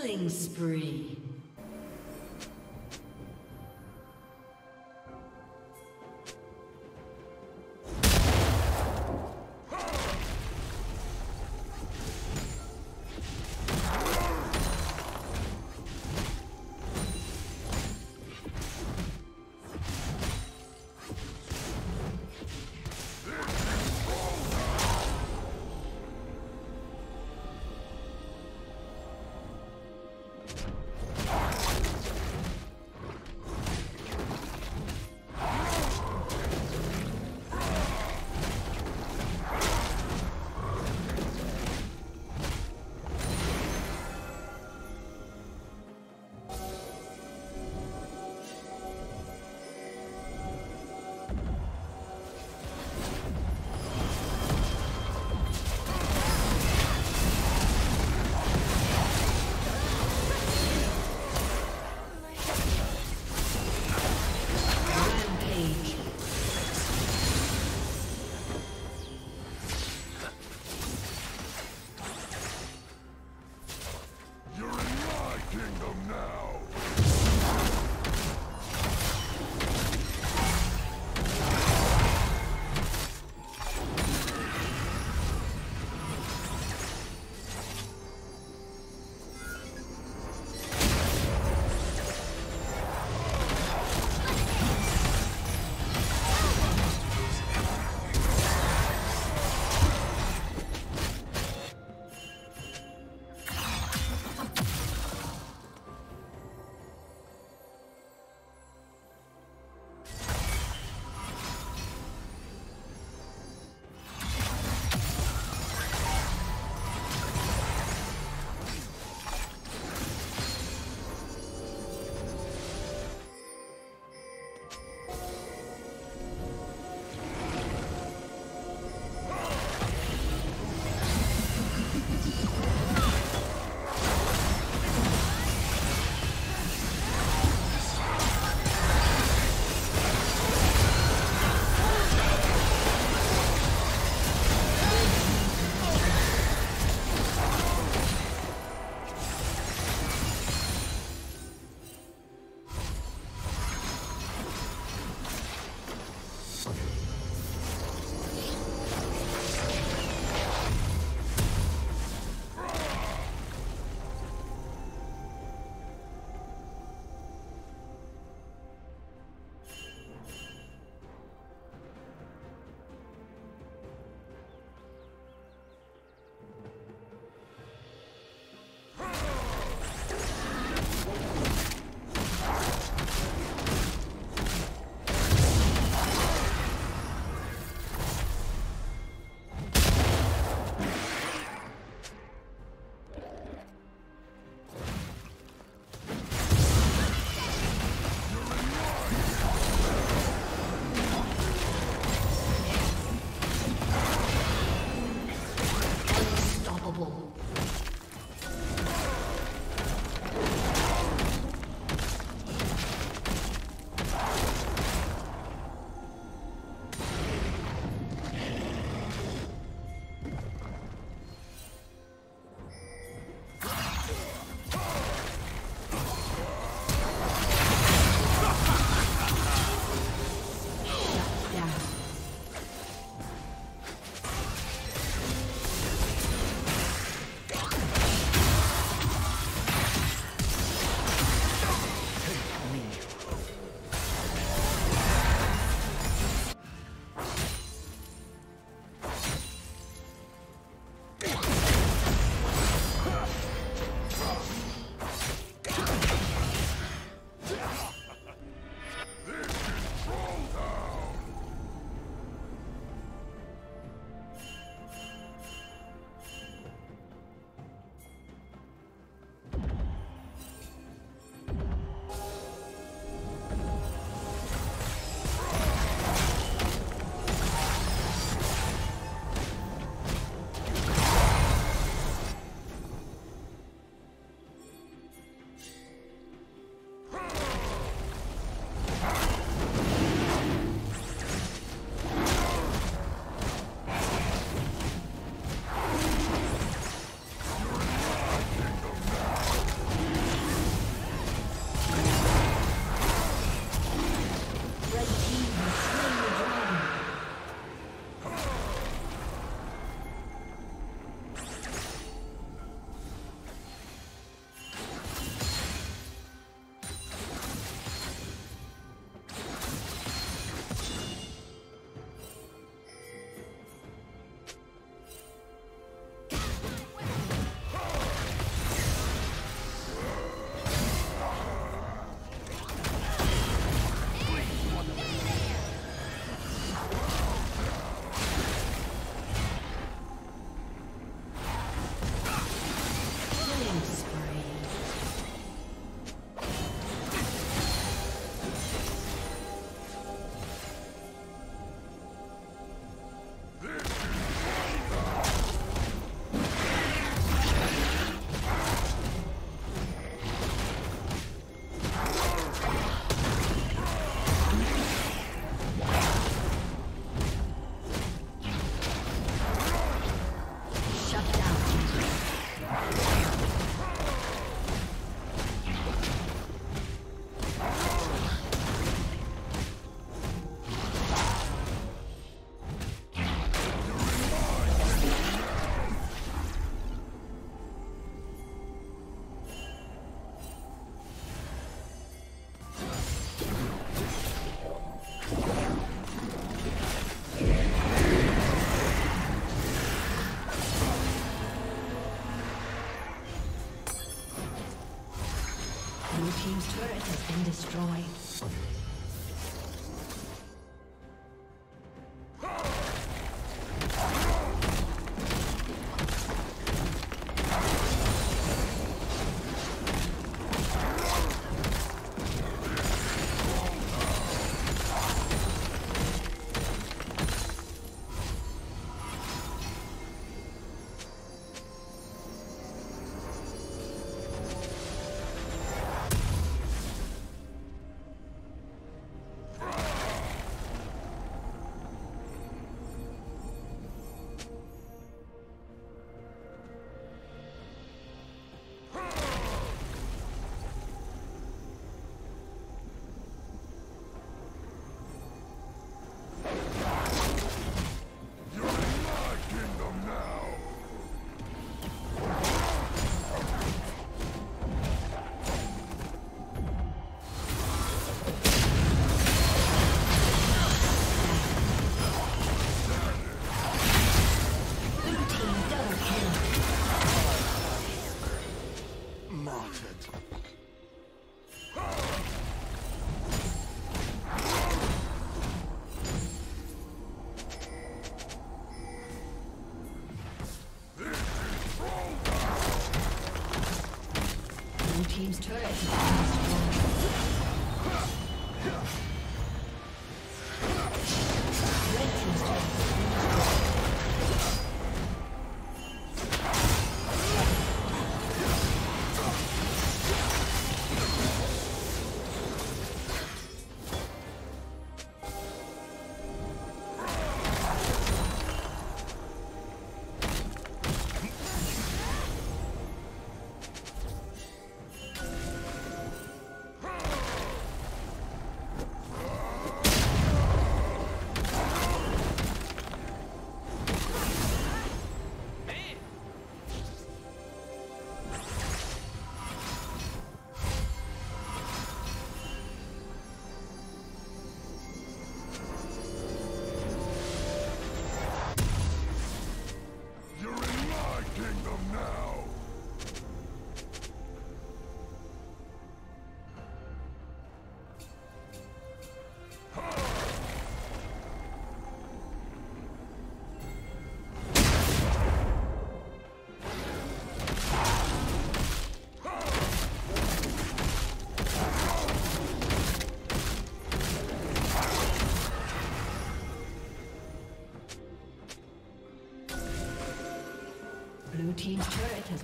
Killing spree.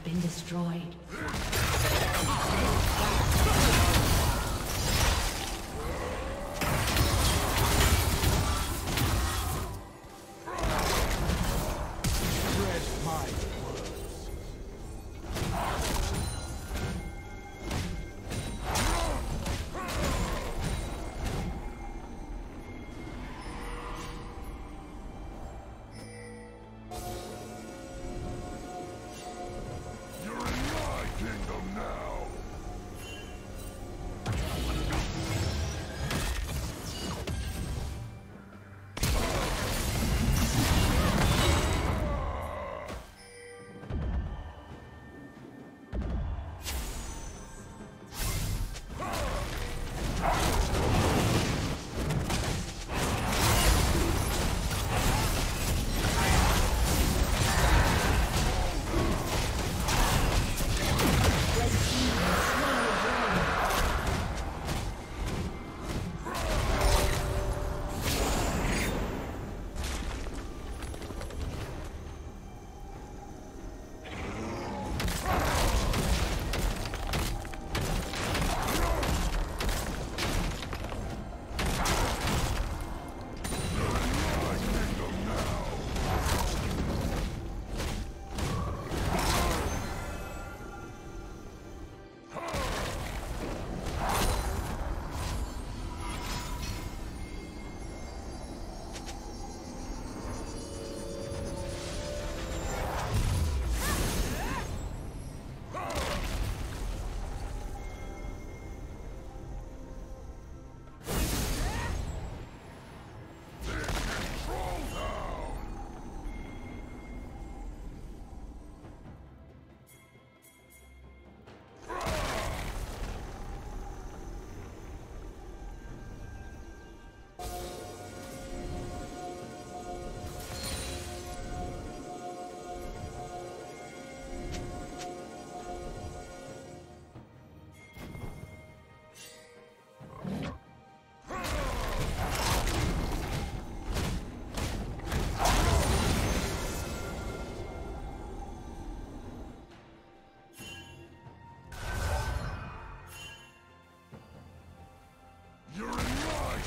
Been destroyed.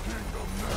kingdom now.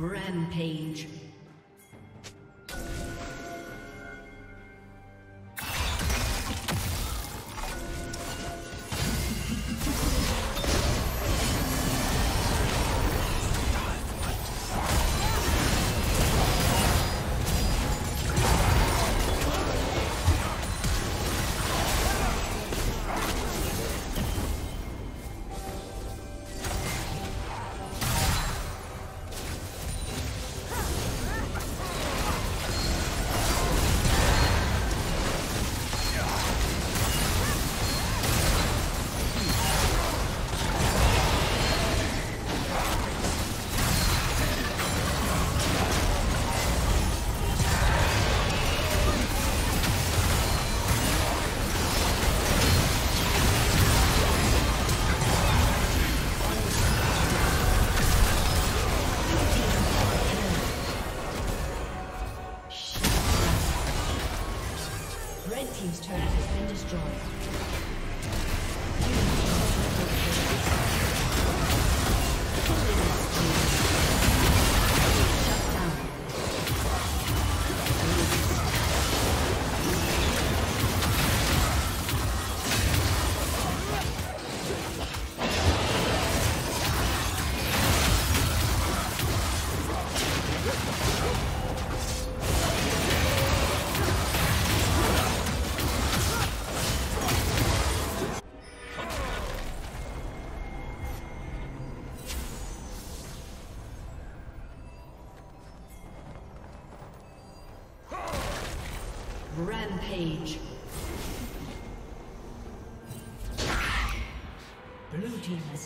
Rampage.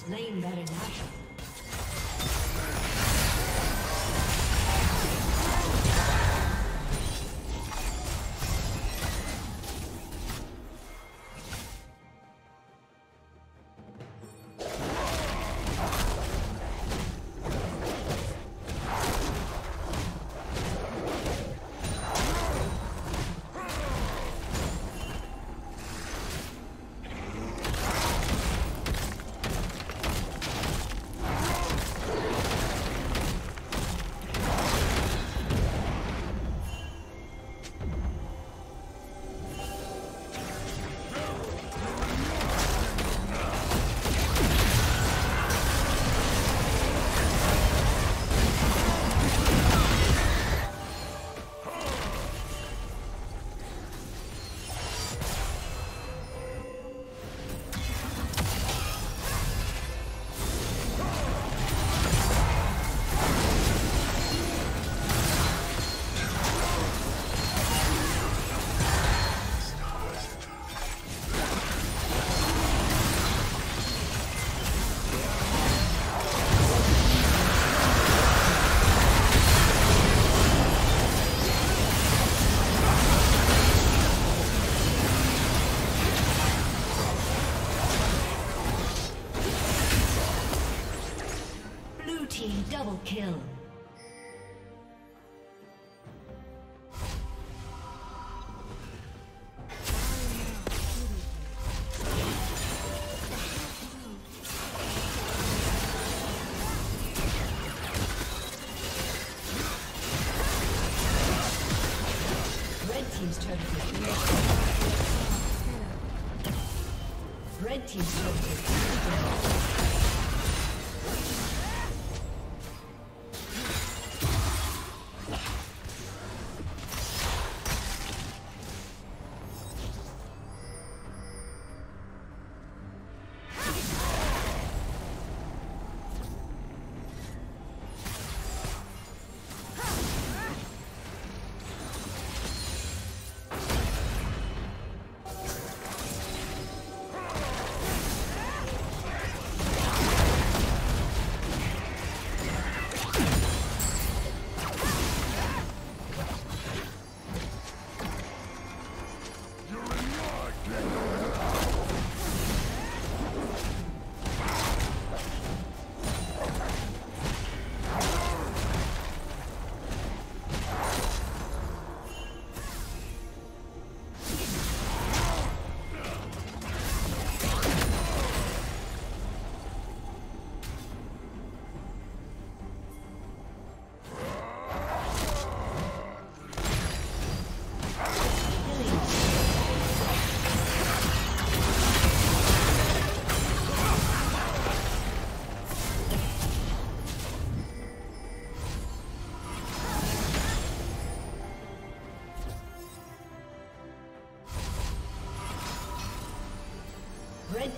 Slain Baron Red Team's